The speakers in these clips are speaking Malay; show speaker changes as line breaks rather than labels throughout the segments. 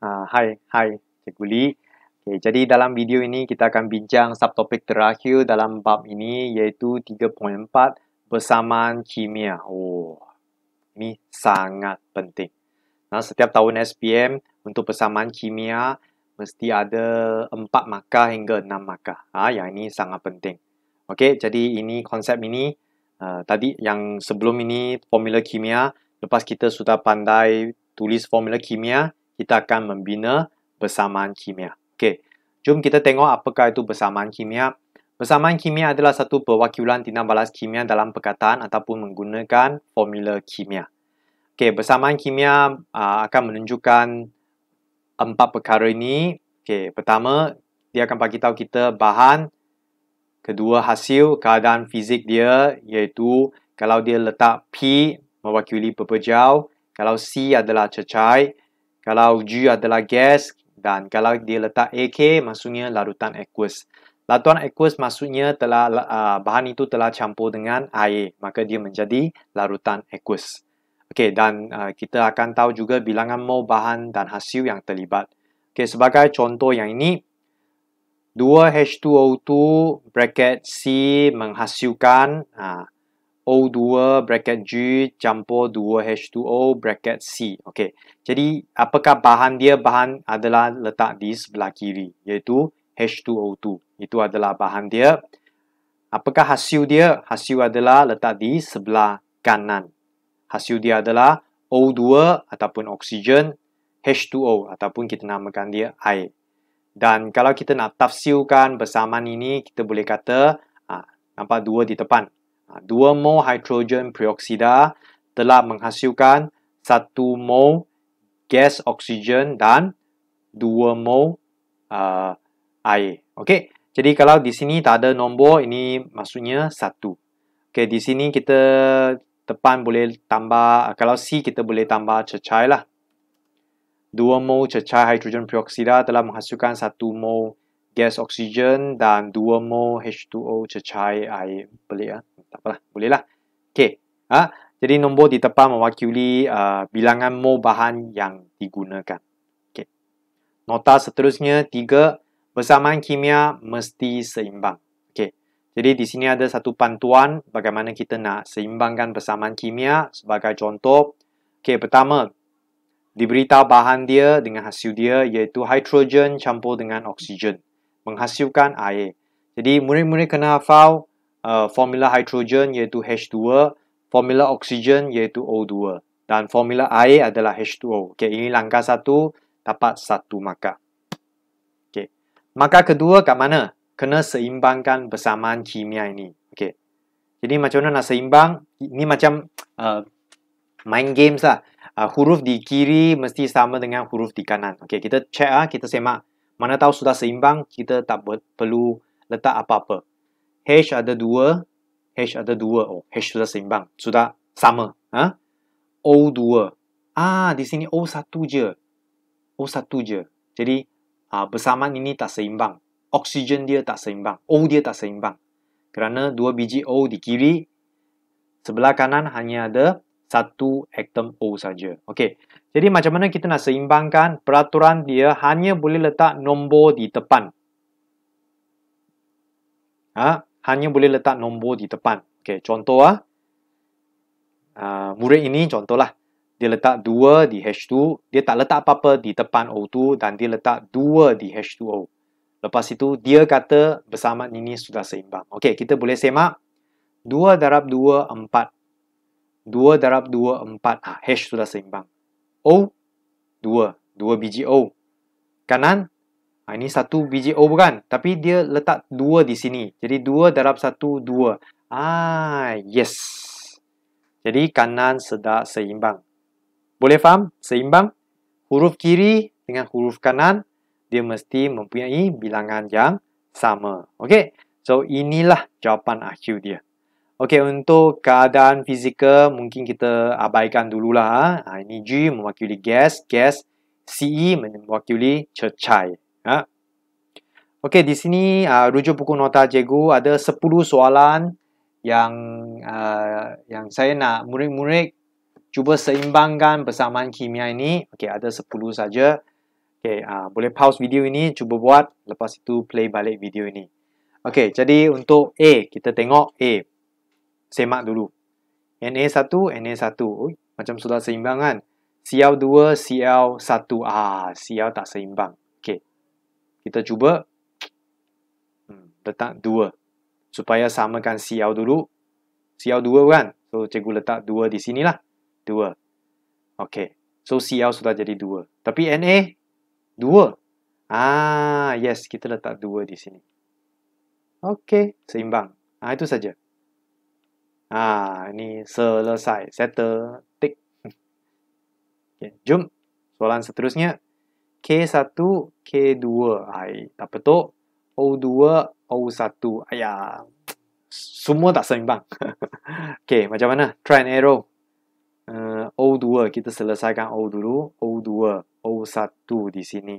Hai, hai, Cikgu Lee. Okay, jadi dalam video ini kita akan bincang subtopik terakhir dalam bab ini iaitu 3.4 bersamaan kimia. Oh, ini sangat penting. Nah, setiap tahun SPM untuk persamaan kimia mesti ada 4 markah hingga 6 markah. Ha, yang ini sangat penting. Okey, jadi ini konsep ini uh, tadi yang sebelum ini formula kimia, lepas kita sudah pandai tulis formula kimia, kita akan membina bersamaan kimia. Okey, jom kita tengok apakah itu bersamaan kimia. Bersamaan kimia adalah satu perwakilan tindak balas kimia dalam perkataan ataupun menggunakan formula kimia. Okey, bersamaan kimia uh, akan menunjukkan empat perkara ini. Okey, pertama, dia akan bagi tahu kita bahan. Kedua, hasil keadaan fizik dia iaitu kalau dia letak P mewakili pepejau, kalau C adalah cecai, kalau G adalah gas, dan kalau dia letak AK, maksudnya larutan aqueous. Larutan aqueous maksudnya telah uh, bahan itu telah campur dengan air. Maka dia menjadi larutan aqueous. Okey, dan uh, kita akan tahu juga bilangan mol bahan dan hasil yang terlibat. Okey, sebagai contoh yang ini, 2H2O2 bracket C menghasilkan uh, O2 bracket G campur 2H2O bracket C. Okey. Jadi apakah bahan dia? Bahan adalah letak di sebelah kiri iaitu H2O2. Itu adalah bahan dia. Apakah hasil dia? Hasil adalah letak di sebelah kanan. Hasil dia adalah O2 ataupun oksigen H2O ataupun kita namakan dia air. Dan kalau kita nak tafsirkan bersamaan ini, kita boleh kata, ha, nampak dua di depan. Dua mol hidrogen peroksida telah menghasilkan satu mol gas oksigen dan dua mol uh, air. Okey. Jadi kalau di sini tak ada nombor, ini maksudnya satu. Okey, di sini kita depan boleh tambah, kalau C kita boleh tambah cecai lah. Dua mol cecai hidrogen peroksida telah menghasilkan satu mol gas oksigen dan 2 mol H2O cecai air. Pelik ah. Tak apalah, bolehlah. Okey. Ha? Jadi nombor di depan mewakili uh, bilangan mol bahan yang digunakan. Okey. Nota seterusnya tiga bersamaan kimia mesti seimbang. Okey. Jadi di sini ada satu pantuan bagaimana kita nak seimbangkan bersamaan kimia sebagai contoh. Okey, pertama diberitahu bahan dia dengan hasil dia iaitu hidrogen campur dengan oksigen menghasilkan air. Jadi murid-murid kena hafal uh, formula hidrogen iaitu H2, formula oksigen iaitu O2 dan formula air adalah H2O. Okey, ini langkah satu dapat satu markah. Okey. Markah kedua kat mana? Kena seimbangkan bersamaan kimia ini. Okey. Jadi macam mana nak seimbang? Ini macam uh, main games lah. Uh, huruf di kiri mesti sama dengan huruf di kanan. Okey, kita check ah, kita semak mana tahu sudah seimbang, kita tak perlu letak apa-apa. H ada dua, H ada dua. Oh, H sudah seimbang. Sudah sama. Ha? O dua. Ah, di sini O satu je. O satu je. Jadi, ah, bersamaan ini tak seimbang. Oksigen dia tak seimbang. O dia tak seimbang. Kerana dua biji O di kiri, sebelah kanan hanya ada satu atom O saja. Okey. Jadi macam mana kita nak seimbangkan peraturan dia hanya boleh letak nombor di depan. Ha? hanya boleh letak nombor di depan. Okey, contoh ah. Murid ini contohlah. Dia letak 2 di H2, dia tak letak apa-apa di depan O2 dan dia letak 2 di H2O. Lepas itu dia kata bersamaan ini sudah seimbang. Okey, kita boleh semak 2 darab 2 4 2 darab 2, 4. Ha, H sudah seimbang. O, 2. 2 biji O. Kanan, ha, ini satu biji O bukan? Tapi dia letak 2 di sini. Jadi 2 darab 1, 2. Ah, yes. Jadi kanan sedar seimbang. Boleh faham? Seimbang. Huruf kiri dengan huruf kanan, dia mesti mempunyai bilangan yang sama. Okay? So, inilah jawapan akhir dia. Okey, untuk keadaan fizikal mungkin kita abaikan dululah. Ha. ini G mewakili gas, gas. CE mewakili cecai. Ha. Okey, di sini uh, rujuk buku nota cikgu ada 10 soalan yang uh, yang saya nak murid-murid cuba seimbangkan persamaan kimia ini. Okey, ada 10 saja. Okay, uh, boleh pause video ini, cuba buat. Lepas itu play balik video ini. Okay, jadi untuk A, kita tengok A. Semak dulu. NA1, NA1. Ui, macam sudah seimbang kan? CL2, CL1. Ah, CL tak seimbang. Okay. Kita cuba hmm, letak 2. Supaya samakan CL dulu. CL2 kan? So, cikgu letak 2 di sinilah. 2. Okay. So, CL sudah jadi 2. Tapi NA, Dua. Ah, yes, kita letak dua di sini. Okey, seimbang. Ah, itu saja. Ah, ini selesai. Settle. Tick. Okay, jom. Soalan seterusnya. K1, K2. Hai, tak betul. O2, O1. Ayah. Semua tak seimbang. Okey, macam mana? Try and arrow. Uh, O2, kita selesaikan O dulu. O2. O1 di sini.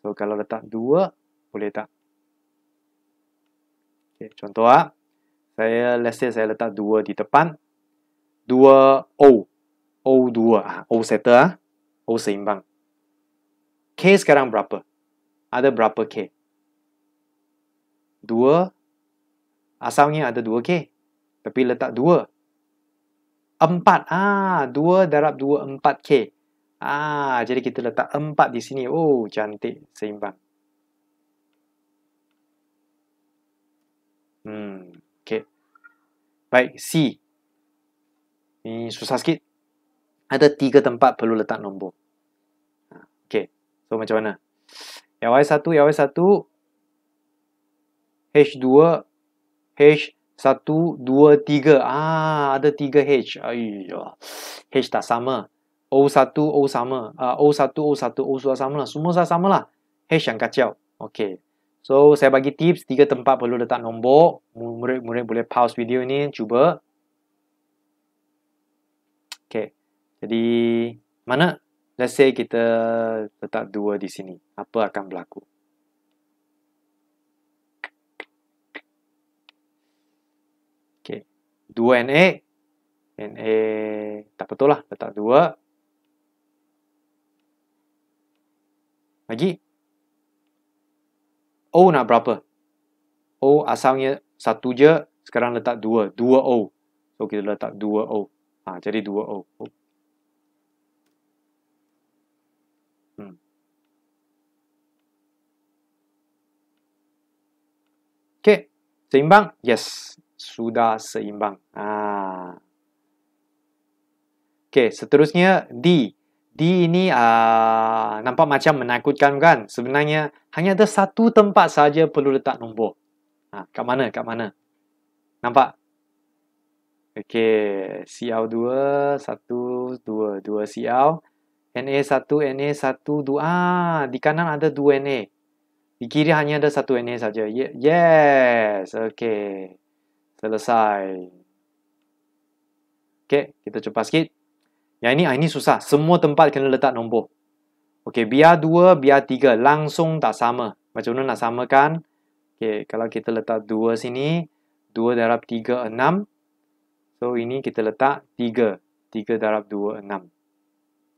So, kalau letak 2, boleh tak? Okay, contoh ah. Saya, let's say saya letak 2 di depan. 2 O. O2. Ah, o settle ah. O seimbang. K sekarang berapa? Ada berapa K? 2. Asalnya ada 2K. Tapi letak 2. 4. Ah, 2 darab 2, 4K. Ah, jadi kita letak empat di sini. Oh, cantik, seimbang. Hmm. Baik, C. Ini susah sikit. Ada tiga tempat perlu letak nombor. Okay, so macam mana? Yang Y1, yang Y1. H2, H1, 2, 3. Ah, ada tiga H. Ayuh, H tak sama. O1, O sama. Uh, O1, O1, O sudah sama lah. Semua sama lah. H yang kacau. Okay. So, saya bagi tips. Tiga tempat perlu letak nombor. Murid-murid boleh pause video ini. Cuba. Okay. Jadi, mana? Let's say kita letak dua di sini. Apa akan berlaku? Okay. Dua NA. NA tak betul lah. Letak dua. Lagi. O nak berapa? O asalnya satu je. Sekarang letak dua. Dua O. So, kita letak dua O. Ha, jadi dua O. Hmm. Okay. Seimbang? Yes. Sudah seimbang. Ha. Okay. Seterusnya D. D ini uh, nampak macam menakutkan kan? Sebenarnya hanya ada satu tempat saja perlu letak nombor. Ha, kat mana? Kat mana? Nampak? Okey, CL2, 1, 2, 2 CL. NA1, NA1, 2. Ah, di kanan ada 2 NA. Di kiri hanya ada satu NA saja. Yes, okey. Selesai. Okey, kita cepat sikit. Yang ini, ah, ini susah. Semua tempat kena letak nombor. Okey, biar dua, biar tiga. Langsung tak sama. Macam mana nak samakan? Okey, kalau kita letak dua sini, dua darab tiga, enam. So, ini kita letak tiga. Tiga darab dua, enam.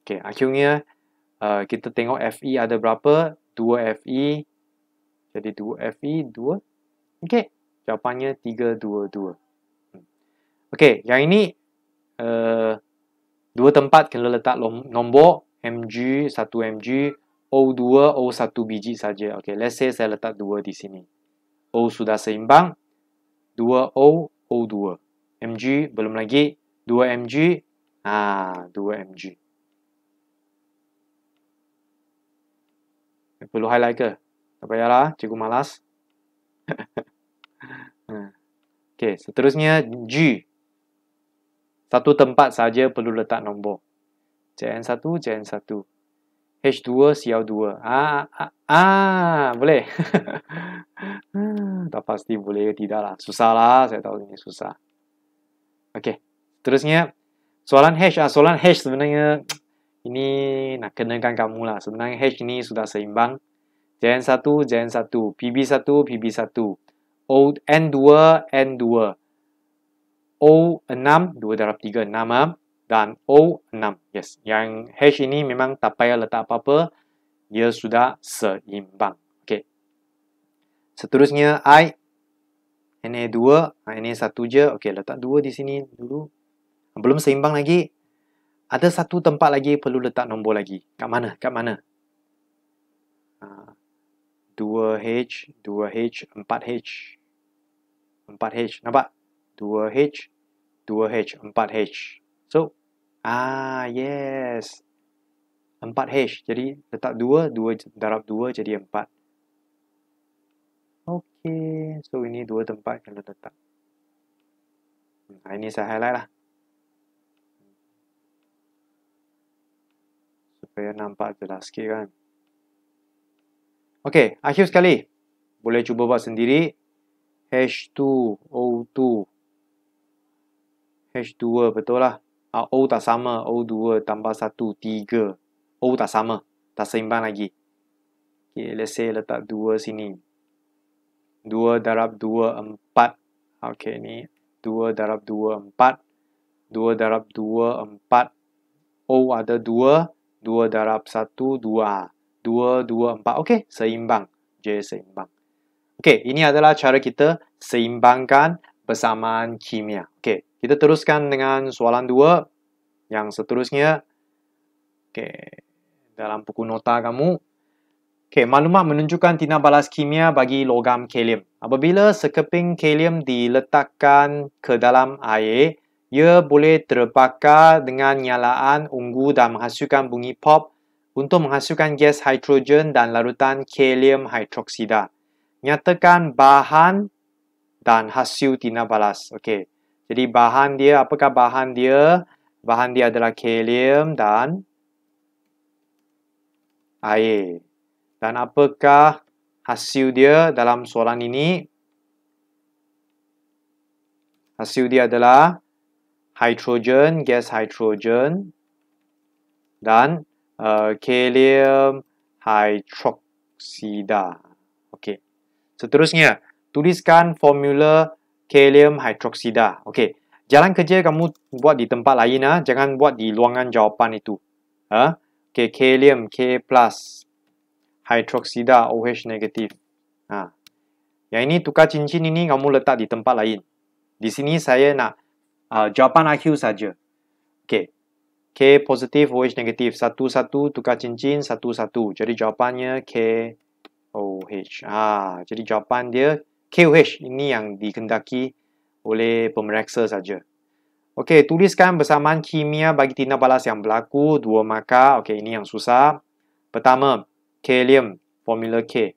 Okey, akhirnya uh, kita tengok FE ada berapa? Dua FE. Jadi, dua FE, dua. Okey, jawapannya tiga, dua, dua. Hmm. Okey, yang ini... Uh, Dua tempat kena letak nombor MG, 1 MG, O2, O1 biji saja. Okay, let's say saya letak dua di sini. O sudah seimbang. 2O, O2. MG, belum lagi. 2 MG. Ah, 2 MG. Perlu highlight ke? Tak payahlah, cikgu malas. Hmm. okay, seterusnya G. Satu tempat saja perlu letak nombor. JN1, JN1. H2, CL2. Ah, ah, ah boleh. tak pasti boleh ke tidak lah. Susah lah, saya tahu ini susah. Okey, terusnya soalan H. Ah, soalan H sebenarnya ini nak kenakan kamu lah. Sebenarnya H ini sudah seimbang. JN1, JN1. PB1, PB1. O, N2, N2. O6, 2 darab 3, 6 dan O6. Yes, yang H ini memang tak payah letak apa-apa. dia sudah seimbang. Okey. Seterusnya I Na2, Na1 je. Okey, letak 2 di sini dulu. Belum seimbang lagi. Ada satu tempat lagi perlu letak nombor lagi. Kat mana? Kat mana? 2H, 2H, 4H. 4H. Nampak? 2H, 2H, 4H. So, ah, yes. 4H. Jadi, letak 2, 2 darab 2 jadi 4. Okey. So, ini dua tempat kalau letak. Nah, ini saya highlight lah. Supaya nampak jelas sikit kan. Okey, akhir sekali. Boleh cuba buat sendiri. H2O2. H2 betul lah. Ah, O tak sama. O2 tambah 1, 3. O tak sama. Tak seimbang lagi. Okay, let's say letak 2 sini. 2 darab 2, 4. Okay, ni. 2 darab 2, 4. 2 darab 2, 4. O ada 2. 2 darab 1, 2. 2, 2, 4. Okey, seimbang. J seimbang. Okey, ini adalah cara kita seimbangkan persamaan kimia. Okey, kita teruskan dengan soalan 2 yang seterusnya. Okey, dalam buku nota kamu. Okey, maklumat menunjukkan tina balas kimia bagi logam kalium. Apabila sekeping kalium diletakkan ke dalam air, ia boleh terbakar dengan nyalaan unggu dan menghasilkan bunyi pop untuk menghasilkan gas hidrogen dan larutan kalium hidroksida. Nyatakan bahan dan hasil tina balas. Okey. Jadi bahan dia, apakah bahan dia? Bahan dia adalah kalium dan air. Dan apakah hasil dia dalam soalan ini? Hasil dia adalah hidrogen, gas hidrogen dan uh, kalium hydroksida. Okey. Seterusnya, tuliskan formula kalium hydroksida. Okey. Jalan kerja kamu buat di tempat lain ah, jangan buat di luangan jawapan itu. Ha? Okey, kalium K+, hydroksida OH negatif. Ha. Yang ini tukar cincin ini kamu letak di tempat lain. Di sini saya nak uh, jawapan akhir saja. Okey. K positif, OH negatif. Satu-satu tukar cincin, satu-satu. Jadi jawapannya K OH. Ah, jadi jawapan dia KOH. Ini yang dikendaki oleh pemeriksa saja. Okey, tuliskan bersamaan kimia bagi tindak balas yang berlaku. Dua markah. Okey, ini yang susah. Pertama, kalium. Formula K.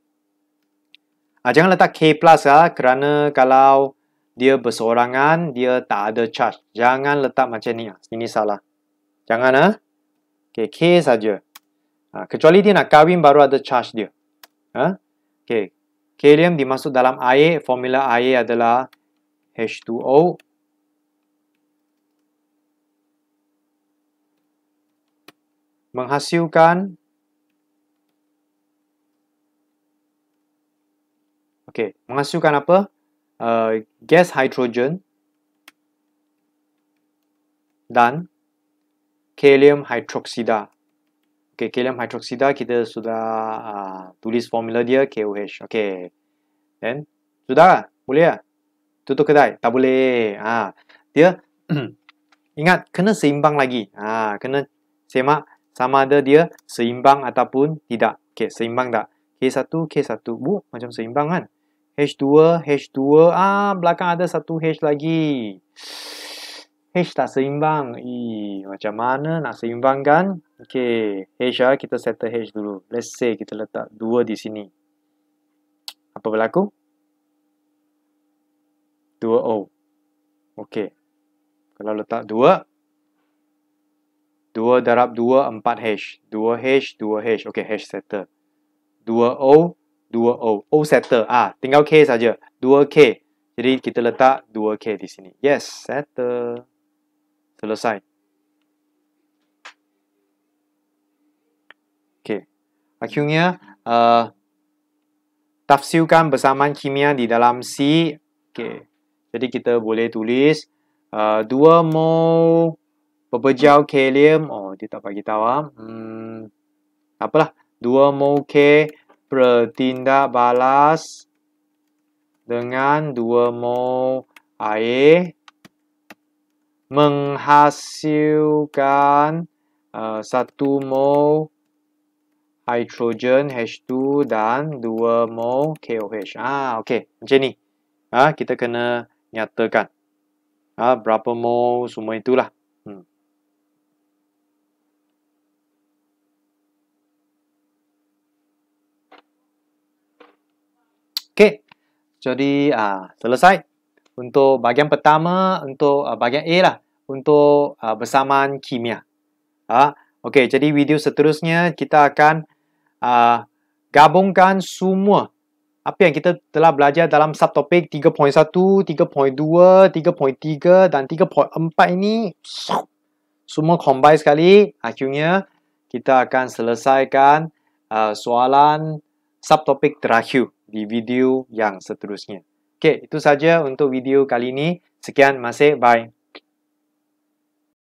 Ah, jangan letak K plus ah, kerana kalau dia berseorangan, dia tak ada charge. Jangan letak macam ni. Ah. Ini salah. Jangan ah. Okey, K saja. Ha, kecuali dia nak kahwin baru ada charge dia. Ha? Okey. Kalium dimasuk dalam air, formula air adalah H2O. Menghasilkan Okey, menghasilkan apa? Uh, gas hidrogen dan kalium hydroksida. Okey, kalium hydroksida kita sudah uh, tulis formula dia KOH. Okey. Then sudah Boleh tak? Tutup kedai? Tak boleh. Ha, dia ingat kena seimbang lagi. Ha, kena semak sama ada dia seimbang ataupun tidak. Okey, seimbang tak? K1, K1. Bu, macam seimbang kan? H2, H2. Ah, belakang ada satu H lagi. H tak seimbang. Ih, macam mana nak seimbangkan? Okey, H lah. Kita settle H dulu. Let's say kita letak 2 di sini. Apa berlaku? 2O. Okey. Kalau letak 2. 2 darab 2, 4H. 2H, 2H. Okey, H settle. 2O, 2O. O settle. Ah, tinggal K saja. 2K. Jadi kita letak 2K di sini. Yes, settle selesai. Okey. Akhirnya uh, tafsirkan bersamaan kimia di dalam C. Okey. Jadi kita boleh tulis uh, 2 mol pepejal kalium. Oh, dia tak bagi tahu ah. Hmm. Apalah. 2 mol K bertindak balas dengan 2 mol air menghasilkan uh, 1 mol hidrogen H2 dan 2 mol KOH. Ah, okey. Macam ni. Ah, kita kena nyatakan. Ah, berapa mol semua itulah. Hmm. Okey. Jadi, ah, selesai untuk bahagian pertama untuk uh, bahagian A lah untuk uh, bersamaan kimia. Ha? Okey, jadi video seterusnya kita akan uh, gabungkan semua apa yang kita telah belajar dalam subtopik 3.1, 3.2, 3.3 dan 3.4 ini semua combine sekali. Akhirnya kita akan selesaikan uh, soalan subtopik terakhir di video yang seterusnya. Okey, itu saja untuk video kali ini. Sekian, masih, bye.